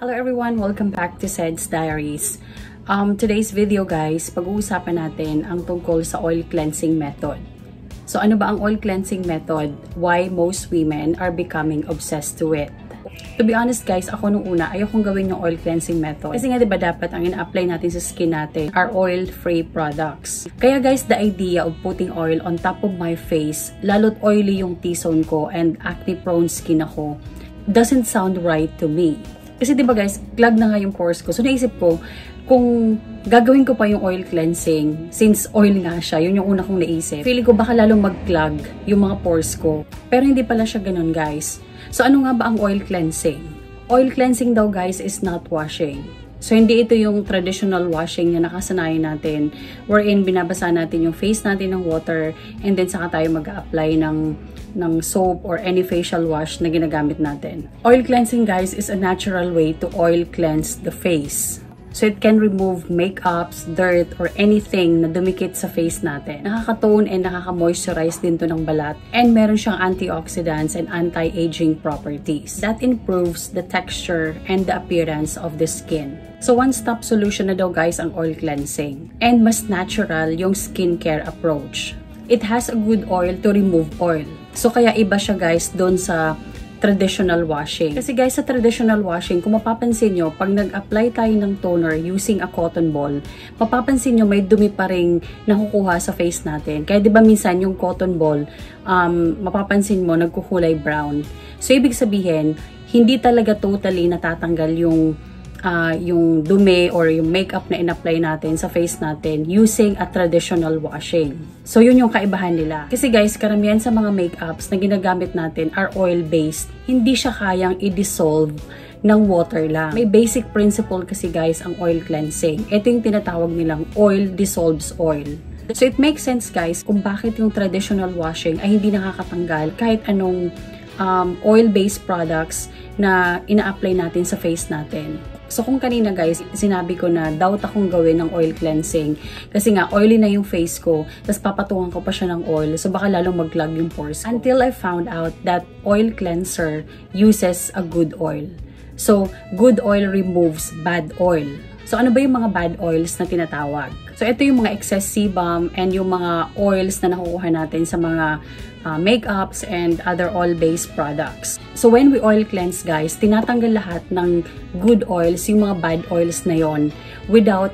Hello everyone! Welcome back to Sed's Diaries. Um, today's video guys, pag-uusapan natin ang tungkol sa oil cleansing method. So ano ba ang oil cleansing method? Why most women are becoming obsessed to it? To be honest guys, ako nung una, ayokong gawin yung oil cleansing method. Kasi nga diba dapat ang ina-apply natin sa skin natin are oil-free products. Kaya guys, the idea of putting oil on top of my face, lalo't oily yung T-zone ko and acne-prone skin ako, doesn't sound right to me. Kasi 'di ba guys, clog na nga yung pores ko. So naisip ko, kung gagawin ko pa yung oil cleansing, since oil nga siya, yun yung una kong naisip. Feeling ko baka lalong mag-clog yung mga pores ko. Pero hindi pala siya ganun guys. So ano nga ba ang oil cleansing? Oil cleansing daw guys is not washing. So, hindi ito yung traditional washing na nakasanayan natin wherein binabasa natin yung face natin ng water and then saka tayo mag-apply ng, ng soap or any facial wash na ginagamit natin. Oil cleansing guys is a natural way to oil cleanse the face. So, it can remove makeups, dirt, or anything na dumikit sa face natin. Nakaka-tone and nakaka-moisturize din to ng balat. And meron siyang antioxidants and anti-aging properties. That improves the texture and the appearance of the skin. So, one-stop solution na daw guys ang oil cleansing. And mas natural yung skincare approach. It has a good oil to remove oil. So, kaya iba siya guys doon sa traditional washing. Kasi guys, sa traditional washing, kung mapapansin nyo, pag nag-apply tayo ng toner using a cotton ball, mapapansin nyo may dumi pa rin nakukuha sa face natin. Kaya di ba minsan yung cotton ball, um, mapapansin mo nagkukulay brown. So, ibig sabihin, hindi talaga totally natatanggal yung uh, yung dumi or yung makeup na in-apply natin sa face natin using a traditional washing. So, yun yung kaibahan nila. Kasi guys, karamihan sa mga makeups na ginagamit natin are oil-based. Hindi siya kayang i-dissolve ng water lang. May basic principle kasi guys ang oil cleansing. Ito yung tinatawag nilang oil dissolves oil. So, it makes sense guys kung bakit yung traditional washing ay hindi nakakatanggal kahit anong um, oil-based products na ina-apply natin sa face natin. So kung kanina guys, sinabi ko na doubt akong gawin ng oil cleansing kasi nga oily na yung face ko, tapos papatungan ko pa siya ng oil, so baka lalong mag-clog yung pores ko. Until I found out that oil cleanser uses a good oil. So, good oil removes bad oil. So, ano ba yung mga bad oils na tinatawag? So, ito yung mga excess sebum and yung mga oils na nakukuha natin sa mga uh, makeups and other oil-based products. So, when we oil cleanse, guys, tinatanggal lahat ng good oils, yung mga bad oils na yon without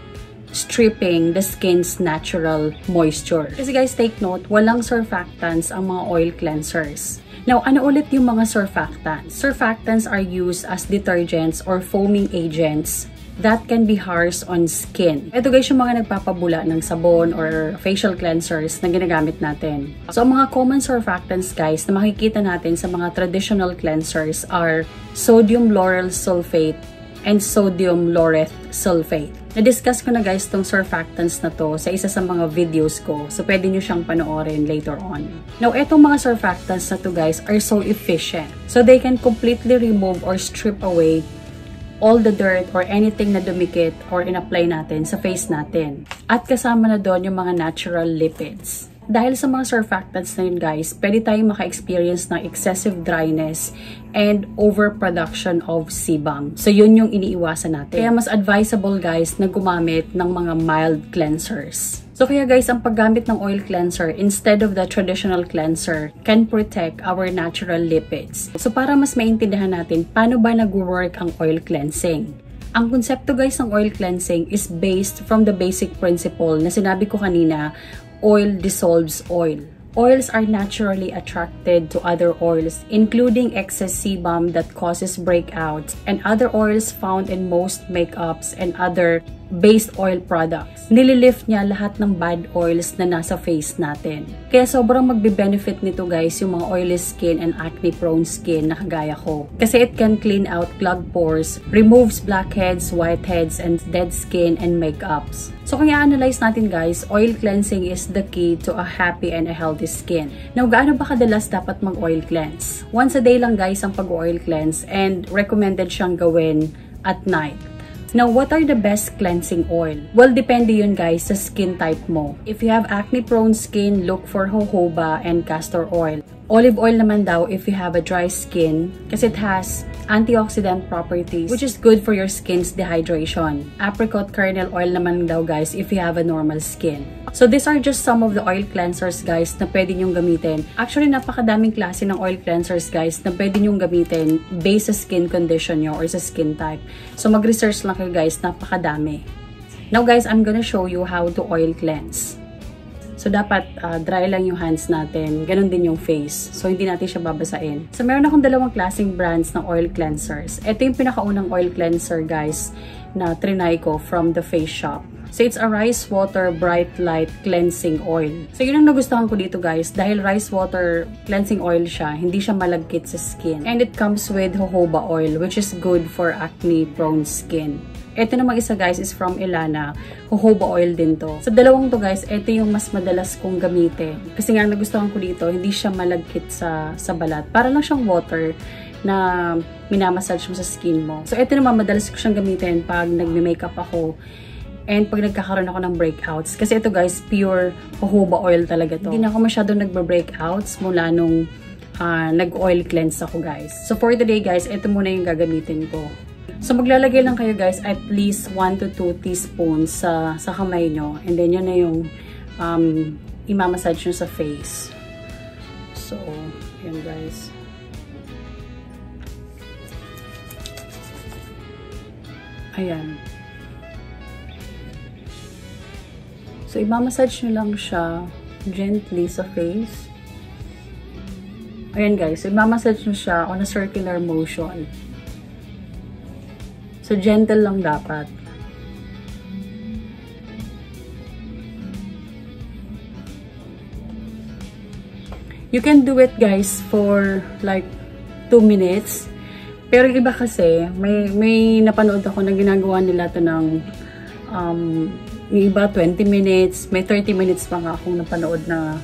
stripping the skin's natural moisture. Kasi guys, take note, walang surfactants ang mga oil cleansers. Now, ano ulit yung mga surfactants? Surfactants are used as detergents or foaming agents that can be harsh on skin. Ito guys yung mga nagpapabula ng sabon or facial cleansers na ginagamit natin. So, ang mga common surfactants guys na makikita natin sa mga traditional cleansers are sodium lauryl sulfate and sodium laureth sulfate. Na-discuss ko na guys tong surfactants na to sa isa sa mga videos ko. So, pwede nyo siyang panoorin later on. Now, etong mga surfactants na to guys are so efficient. So, they can completely remove or strip away all the dirt or anything na dumikit or in-apply natin sa face natin. At kasama na doon yung mga natural lipids. Dahil sa mga surfactants na yun guys, pwede tayong maka-experience ng excessive dryness and overproduction of sebum. So yun yung iniiwasan natin. Kaya mas advisable guys na gumamit ng mga mild cleansers. So kaya guys, ang paggamit ng oil cleanser instead of the traditional cleanser can protect our natural lipids. So para mas maintindihan natin, paano ba nag-work ang oil cleansing? Ang konsepto guys ng oil cleansing is based from the basic principle na sinabi ko kanina oil dissolves oil. Oils are naturally attracted to other oils, including excess sebum that causes breakouts and other oils found in most makeups and other based oil products. Nililift niya lahat ng bad oils na nasa face natin. Kaya sobrang magbe-benefit nito guys yung mga oily skin and acne prone skin na kagaya ko. Kasi it can clean out clogged pores, removes blackheads, whiteheads, and dead skin and makeups. So kung i-analyze natin guys, oil cleansing is the key to a happy and a healthy skin. Now, gaano ba kadalas dapat mag-oil cleanse? Once a day lang guys ang pag-oil cleanse and recommended siyang gawin at night. Now, what are the best cleansing oil? Well, depende yun guys sa skin type mo. If you have acne-prone skin, look for jojoba and castor oil. Olive oil naman daw if you have a dry skin kasi it has antioxidant properties which is good for your skin's dehydration. Apricot kernel oil naman daw guys if you have a normal skin. So these are just some of the oil cleansers guys na pwede nyong gamitin. Actually napakadaming klase ng oil cleansers guys na pwede nyong gamitin based sa skin condition nyo or sa skin type. So mag-research lang kayo guys, napakadami. Now guys, I'm gonna show you how to oil cleanse. So, dapat uh, dry lang yung hands natin. Ganon din yung face. So, hindi natin siya babasain. So, meron akong dalawang klaseng brands ng oil cleansers. Ito yung pinakaunang oil cleanser, guys, na trinay ko from the Face Shop. So, it's a rice water bright light cleansing oil. So, yun ang nagustuhan ko dito, guys. Dahil rice water cleansing oil siya, hindi siya malagkit sa skin. And it comes with jojoba oil, which is good for acne-prone skin. Ito namang isa guys is from Ilana. Jojoba oil din to. Sa dalawang to guys, ito yung mas madalas kong gamitin. Kasi nga nagustuhan ko dito, hindi siya malagkit sa, sa balat. Para lang siyang water na minamassage mo sa skin mo. So ito naman madalas ko siyang gamitin pag nagme-makeup ako and pag nagkakaroon ako ng breakouts. Kasi ito guys, pure jojoba oil talaga to. Hindi na ako masyadong nagbe-breakouts mula nung uh, nag-oil cleanse ako guys. So for today guys, ito muna yung gagamitin ko. So, maglalagay lang kayo guys at least 1 to 2 teaspoons sa, sa kamay nyo. And then, yun na yung um, imamassage nyo sa face. So, yun guys. Ayan. So, imamassage nyo lang siya gently sa face. Ayan guys, imamassage nyo siya on a circular motion. So, gentle lang dapat. You can do it guys for like 2 minutes. Pero iba kasi, may, may napanood ako na ginagawa nila to ng um, yung iba 20 minutes, may 30 minutes pa nga akong napanood na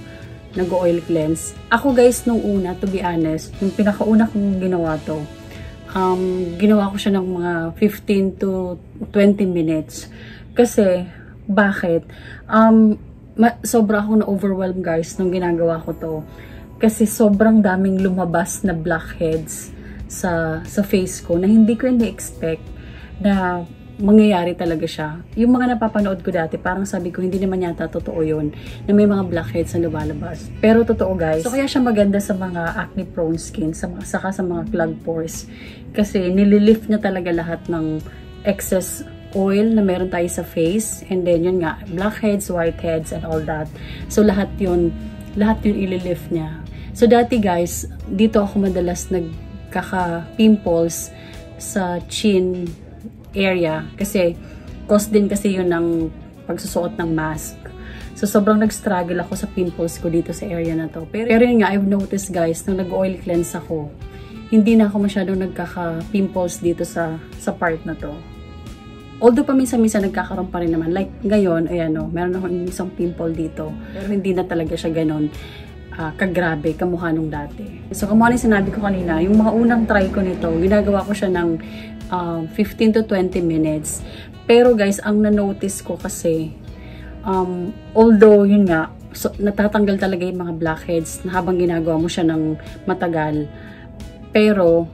nag-oil cleanse. Ako guys, nung una, to be honest, yung pinakauna kong ginawa to, um, ginawa ko siya ng mga 15 to 20 minutes. Kasi, bakit? Um, sobra akong na-overwhelm guys nung ginagawa ko to. Kasi sobrang daming lumabas na blackheads sa, sa face ko na hindi ko ini-expect na mangyayari talaga siya. Yung mga napapanood ko dati, parang sabi ko, hindi naman yata totoo yun, na may mga blackheads na lumalabas. Pero totoo guys. So kaya siya maganda sa mga acne prone skin, sa saka sa mga clogged pores. Kasi nililift niya talaga lahat ng excess oil na meron tayo sa face. And then yun nga, blackheads, whiteheads, and all that. So lahat yun, lahat yun ililift niya. So dati guys, dito ako madalas nagkaka-pimples sa chin area kasi cause din kasi yun ng pagsusuot ng mask. So, sobrang nag-struggle ako sa pimples ko dito sa area na to. Pero, pero yun nga, I've noticed guys, nung nag-oil cleanse ako, hindi na ako masyadong nagkaka-pimples dito sa, sa part na to. Although paminsan-minsan nagkakaroon pa rin naman. Like ngayon, ayan o, meron akong isang pimple dito. Pero hindi na talaga siya ganon uh, kagrabe, kamukha nung dati. So, kamukha yung sinabi ko kanina, yung mga unang try ko nito, ginagawa ko siya ng um, 15 to 20 minutes. Pero guys, ang na-notice ko kasi, um, although yun nga, so, natatanggal talaga yung mga blackheads na habang ginagawa mo siya ng matagal. Pero,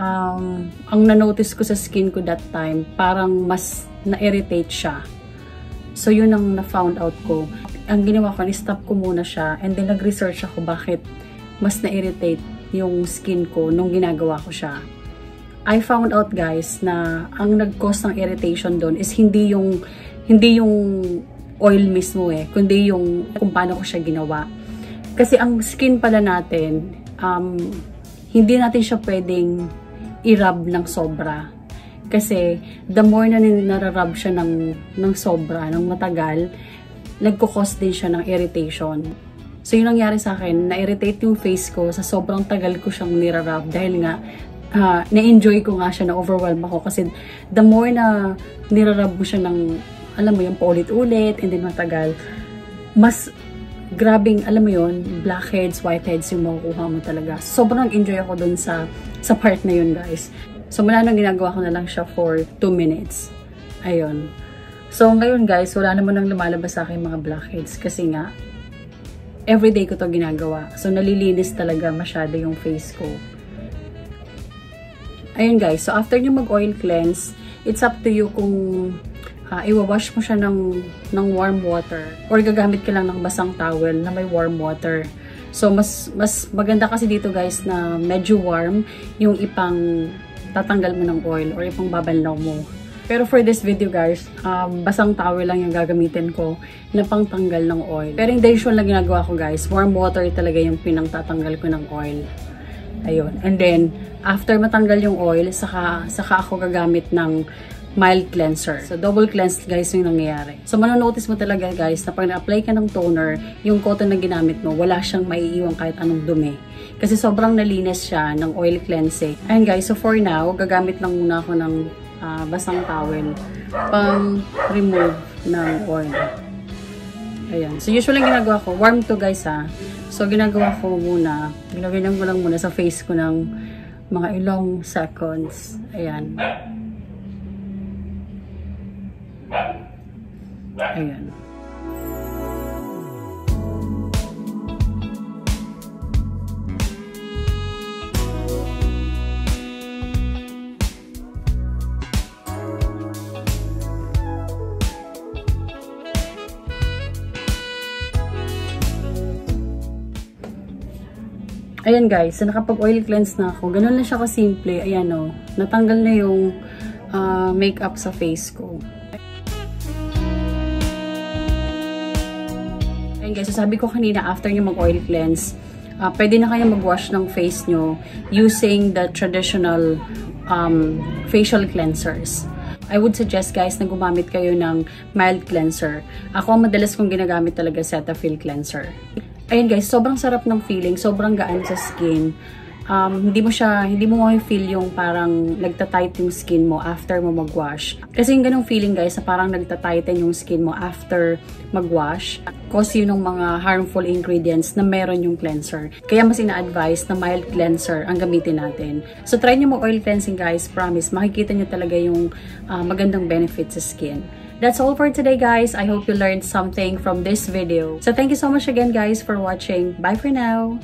um, ang na-notice ko sa skin ko that time, parang mas na-irritate siya. So, yun ang na-found out ko. Ang ginawa ko, ni-stop ko muna siya and then nag-research ako bakit mas na-irritate yung skin ko nung ginagawa ko siya. I found out guys na ang nag-cause ng irritation doon is hindi yung hindi yung oil mismo eh, kundi yung kung paano ko siya ginawa. Kasi ang skin pala natin, um, hindi natin siya pwedeng i-rub ng sobra. Kasi the more na nararub siya ng, ng sobra, ng matagal, nagkukos din siya ng irritation. So, yun nangyari sa akin, na-irritate yung face ko sa sobrang tagal ko siyang nirarub dahil nga uh, na-enjoy ko nga siya, na-overwhelm ako kasi the more na nirarab mo siya ng, alam mo yung paulit-ulit and then matagal, mas grabing, alam mo yon blackheads, whiteheads yung makukuha mo talaga. Sobrang enjoy ako dun sa, sa part na yun, guys. So, mula nung ginagawa ko na lang siya for 2 minutes. Ayun. So, ngayon guys, wala naman nang lumalabas sa akin mga blackheads kasi nga, everyday ko to ginagawa. So, nalilinis talaga masyado yung face ko. Ayun guys, so after nyo mag-oil cleanse, it's up to you kung uh, iwawash mo siya ng, ng warm water or gagamit ka lang ng basang towel na may warm water. So, mas, mas maganda kasi dito guys na medyo warm yung ipang tatanggal mo ng oil or ipang babanlaw mo. Pero for this video guys, um, basang towel lang yung gagamitin ko na pangtanggal ng oil. Pero yung usual na ginagawa ko guys, warm water talaga yung pinangtatanggal ko ng oil. Ayun. And then, after matanggal yung oil, saka, saka ako gagamit ng mild cleanser. So, double cleanse guys yung nangyayari. So, manonotice mo talaga guys na pag na-apply ka ng toner, yung cotton na ginamit mo, wala siyang maiiwan kahit anong dumi. Kasi sobrang nalinis siya ng oil cleansing. And guys, so for now, gagamit lang muna ako ng uh, basang towel pang remove ng oil. Ayan. So, usually ginagawa ko, warm to guys ha. So, ginagawa ko muna, ginagawa ko lang muna sa face ko ng mga ilang seconds. Ayan. Ayan. Ayan guys, so nakapag-oil cleanse na ako. Ganun na siya kasimple. Ayan o, oh, natanggal na yung uh, makeup sa face ko. Ayan guys, so sabi ko kanina after nyo mag-oil cleanse, uh, pwede na kayo mag-wash ng face nyo using the traditional um, facial cleansers. I would suggest guys na gumamit kayo ng mild cleanser. Ako, madalas kong ginagamit talaga Cetaphil cleanser. Ayun guys, sobrang sarap ng feeling, sobrang gaan sa skin. Um, hindi mo siya, hindi mo feel yung parang nagta-tight yung skin mo after mo mag-wash. Kasi yung ganong feeling guys, na parang nagta-tighten yung skin mo after mag-wash, cause yun ng mga harmful ingredients na meron yung cleanser. Kaya mas ina-advise na mild cleanser ang gamitin natin. So try nyo mag-oil cleansing guys, promise, makikita nyo talaga yung uh, magandang benefits sa skin. That's all for today, guys. I hope you learned something from this video. So thank you so much again, guys, for watching. Bye for now.